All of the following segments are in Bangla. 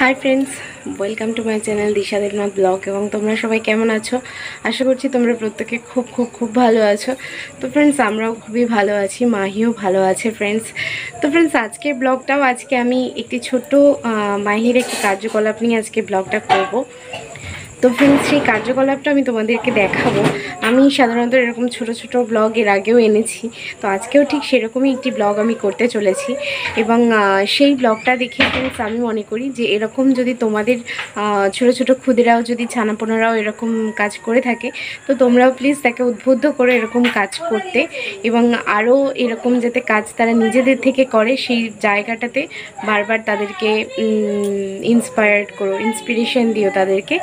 Hi friends welcome to my channel Disha Debnath blog এবং তোমরা সবাই কেমন আছো? আশা করছি তোমরা প্রত্যেকে খুব খুব খুব ভালো আছো। তো ফ্রেন্ডস আমরাও খুবই ভালো আছি, মাহিও ভালো আছে ফ্রেন্ডস তো ফ্রেন্ডস আজকের ব্লগটাও আজকে আমি একটি ছোট্ট মাহির একটি কার্যকলাপ নিয়ে আজকে ব্লগটা করব। তো ফ্রেন্ডস সেই কার্যকলাপটা আমি তোমাদেরকে দেখাবো। আমি সাধারণত এরকম ছোট ছোট ব্লগ এর আগেও এনেছি। তো আজকেও ঠিক সেরকমই একটি ব্লগ আমি করতে চলেছি। এবং সেই ব্লগটা দেখে ফ্রেন্ডস আমি মনে করি যে এরকম যদি তোমাদের ছোট ছোট ক্ষুদিরাও যদি, ছানাপোনারাও এরকম কাজ করে থাকে, তো তোমরাও প্লিজ তাকে উদ্বুদ্ধ করে এরকম কাজ করতে। এবং আরও এরকম যাতে কাজ তারা নিজেদের থেকে করে, সেই জায়গাটাতে বারবার তাদেরকে ইন্সপায়ার্ড করো ইন্সপিরেশন দিও তাদেরকে।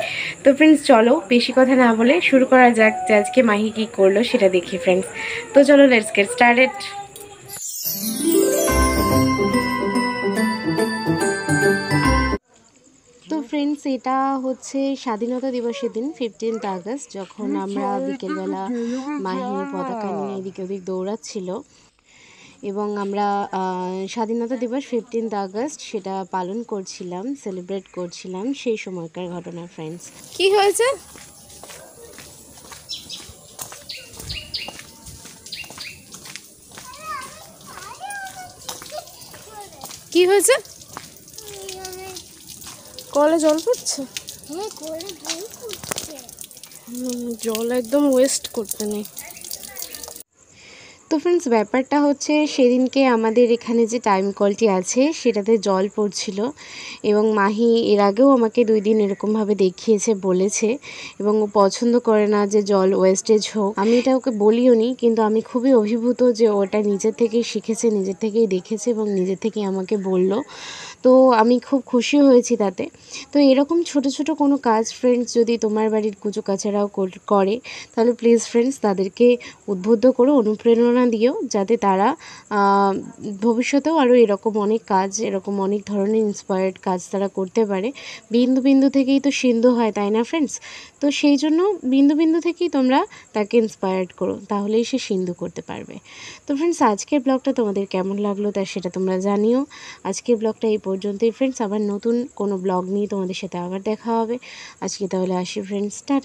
তো ফ্রেন্ডস চলো বেশি কথা না বলে শুরু করা যাক যে আজকে মাহি কী করল সেটা দেখি ফ্রেন্ডস তো চলো লেটস গেট স্টার্টেড তো ফ্রেন্ডস এটা হচ্ছে স্বাধীনতা দিবসের দিন ফিফটিন্থ আগস্ট যখন আমরা বিকেলবেলা মাহি পতাকা নিয়ে এদিকে ওদিক দৌড়াচ্ছিল। এবং আমরা স্বাধীনতা দিবস ফিফটিন্থ আগস্ট সেটা পালন করছিলাম সেলিব্রেট করছিলাম সেই সময়কার ঘটনা ফ্রেন্ডস কি হয়েছে? কি হয়েছে? কলে জল পড়ছে? জল একদম ওয়েস্ট করতে নেই। তো ফ্রেন্ডস ব্যাপারটা হচ্ছে সেদিনকে আমাদের এখানে যে টাইম কলটি আছে, সেটাতে জল পড়ছিল এবং মাহি এর আগেও আমাকে দুই দিন এরকমভাবে দেখিয়েছে, বলেছে এবং ও পছন্দ করে না যে জল ওয়েস্টেজ হোক। আমি এটা ওকে বলিও নি কিন্তু আমি খুবই অভিভূত যে ওটা নিজের থেকেই শিখেছে, নিজের থেকেই দেখেছে এবং নিজের থেকেই আমাকে বলল। তো আমি খুব খুশি হয়েছি তাতে। তো এরকম ছোট ছোট কোনো কাজ ফ্রেন্ডস যদি তোমার বাড়ির কুচো কর- করে, তাহলে প্লিজ ফ্রেন্ডস তাদেরকে উদ্বুদ্ধ করো, অনুপ্রেরণা দিও যাতে তারা ভবিষ্যতেও আরও এরকম অনেক কাজ, এরকম অনেক ধরনের ইন্সপায়ার্ড কাজ তারা করতে পারে। বিন্দু বিন্দু থেকেই তো সিন্ধু হয়, তাই না ফ্রেন্ডস তো সেই জন্য বিন্দু বিন্দু থেকেই তোমরা তাকে ইন্সপায়ার্ড করো, তাহলেই সে সিন্ধু করতে পারবে। তো ফ্রেন্ডস আজকের ব্লগটা তোমাদের কেমন লাগল তা সেটা তোমরা জানিও। আজকের ব্লগটা এই পর্যন্তই ফ্রেন্ডস আবার নতুন কোনো ব্লগ নিয়ে তোমাদের সাথে আবার দেখা হবে। আজকে তাহলে আসি ফ্রেন্ডস টাটা।